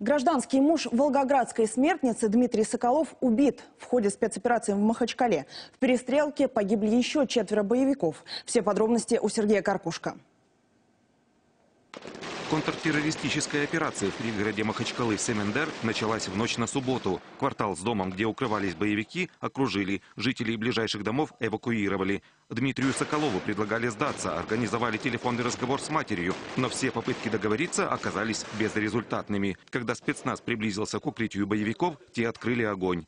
Гражданский муж волгоградской смертницы Дмитрий Соколов убит в ходе спецоперации в Махачкале. В перестрелке погибли еще четверо боевиков. Все подробности у Сергея Карпушка. Контртеррористическая операция в пригороде Махачкалы Семендер началась в ночь на субботу. Квартал с домом, где укрывались боевики, окружили. Жителей ближайших домов эвакуировали. Дмитрию Соколову предлагали сдаться, организовали телефонный разговор с матерью. Но все попытки договориться оказались безрезультатными. Когда спецназ приблизился к укрытию боевиков, те открыли огонь.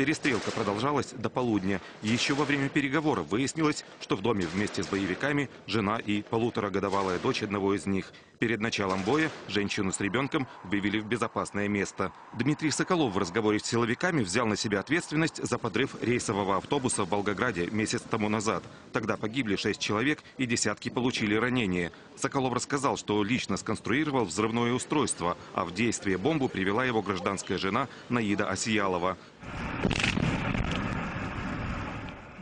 Перестрелка продолжалась до полудня. Еще во время переговоров выяснилось, что в доме вместе с боевиками жена и полуторагодовалая дочь одного из них. Перед началом боя женщину с ребенком вывели в безопасное место. Дмитрий Соколов в разговоре с силовиками взял на себя ответственность за подрыв рейсового автобуса в Волгограде месяц тому назад. Тогда погибли шесть человек и десятки получили ранения. Соколов рассказал, что лично сконструировал взрывное устройство, а в действие бомбу привела его гражданская жена Наида Осиялова.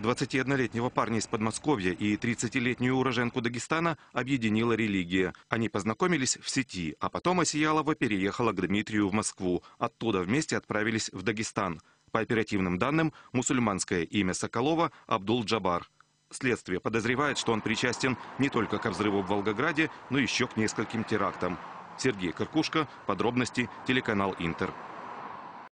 21-летнего парня из Подмосковья и 30-летнюю уроженку Дагестана объединила религия. Они познакомились в сети, а потом Осиялова переехала к Дмитрию в Москву. Оттуда вместе отправились в Дагестан. По оперативным данным, мусульманское имя Соколова – Абдул-Джабар. Следствие подозревает, что он причастен не только к взрыву в Волгограде, но еще к нескольким терактам. Сергей Каркушка, подробности, телеканал «Интер».